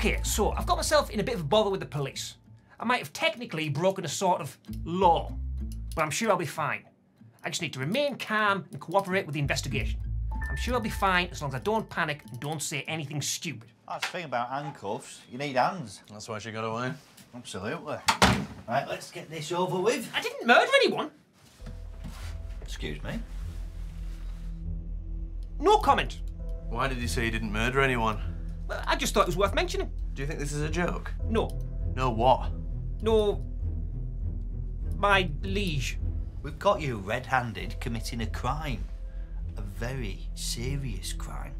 Okay, so I've got myself in a bit of a bother with the police. I might have technically broken a sort of law, but I'm sure I'll be fine. I just need to remain calm and cooperate with the investigation. I'm sure I'll be fine as long as I don't panic and don't say anything stupid. Oh, That's the thing about handcuffs. You need hands. That's why she got away. Absolutely. Right, let's get this over with. I didn't murder anyone. Excuse me. No comment. Why did you say you didn't murder anyone? Well, I just thought it was worth mentioning. Do you think this is a joke? No. No what? No. My liege. We've got you red-handed committing a crime. A very serious crime.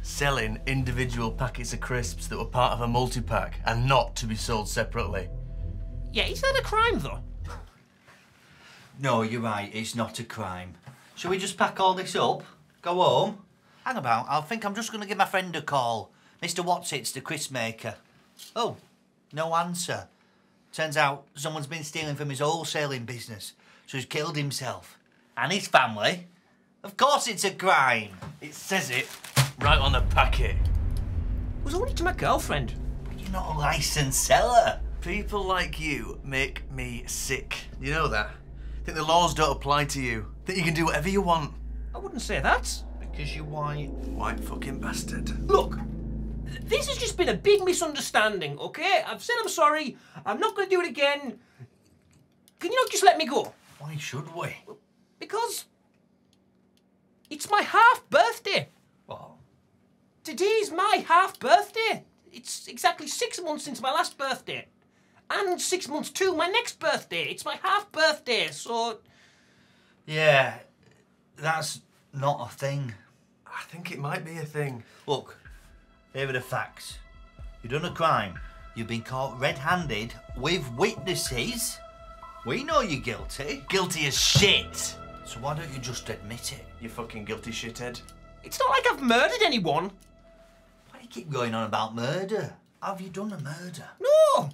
Selling individual packets of crisps that were part of a multi-pack and not to be sold separately. Yeah, is that a crime though? No, you're right. It's not a crime. Shall we just pack all this up? Go home? Hang about. I think I'm just going to give my friend a call. Mr. Wotsits, the crisp maker. Oh, no answer. Turns out someone's been stealing from his wholesaling business, so he's killed himself. And his family. Of course it's a crime. It says it right on the packet. It was only to my girlfriend. But you're not a licensed seller. People like you make me sick. You know that? Think the laws don't apply to you. Think you can do whatever you want. I wouldn't say that. Because you're white. White fucking bastard. Look, th- this has just been a big misunderstanding, okay? I've said I'm sorry. I'm not going to do it again. Can you not just let me go? Why should we? Because it's my half birthday. Well, Today's my half birthday. It's exactly six months since my last birthday. And six months to my next birthday. It's my half birthday, so yeah, that's not a thing. I think it might be a thing. Look, here are the facts. You've done a crime. You've been caught red-handed with witnesses. We know you're guilty. Guilty as shit. So why don't you just admit it? You fucking guilty shithead. it's not like I've murdered anyone. Why do you keep going on about murder? Have you done a murder? No.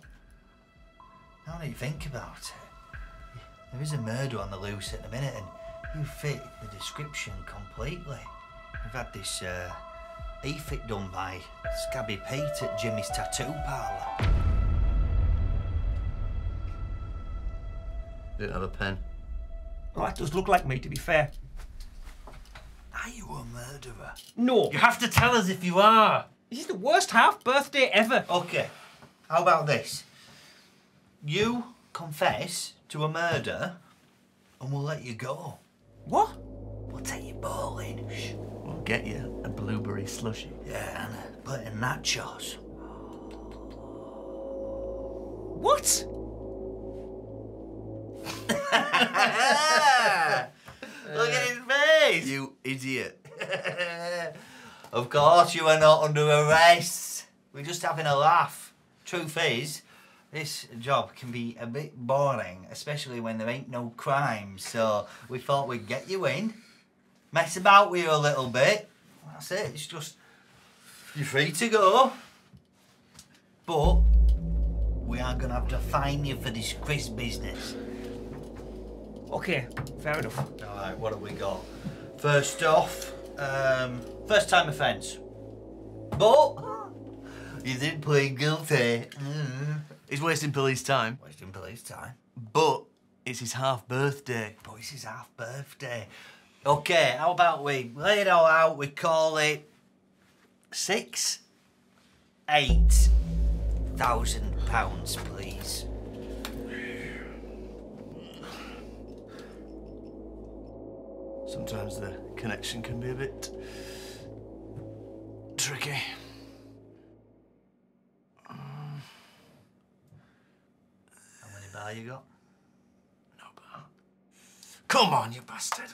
Now that you think about it, there is a murder on the loose at the minute, and you fit the description completely. We've had this uh, e-fit done by Scabby Pete at Jimmy's tattoo parlour. Didn't have a pen. Oh, that does look like me, to be fair. Are you a murderer? No. You have to tell us if you are. This is the worst half birthday ever. Okay, how about this? You confess to a murder, and we'll let you go. What? We'll take you bowling. Shh. Get you a blueberry slushy. Yeah, and a plate of nachos. What? Look at his face. You idiot. of course, you are not under arrest. We're just having a laugh. Truth is, this job can be a bit boring, especially when there ain't no crime. So we thought we'd get you in, mess about with you a little bit. That's it. It's just you're free to go, but we are gonna have to fine you for this Chris business. Okay, fair enough. All right, what have we got? First off, um, first time offence. But you did plead guilty. Mm. He's wasting police time, Wasting police time. but it's his half birthday. But it's his half birthday. Okay, how about we lay it all out? We call it six, eight thousand pounds, please. Sometimes the connection can be a bit tricky. How many bar you got? No, but come on, you bastard.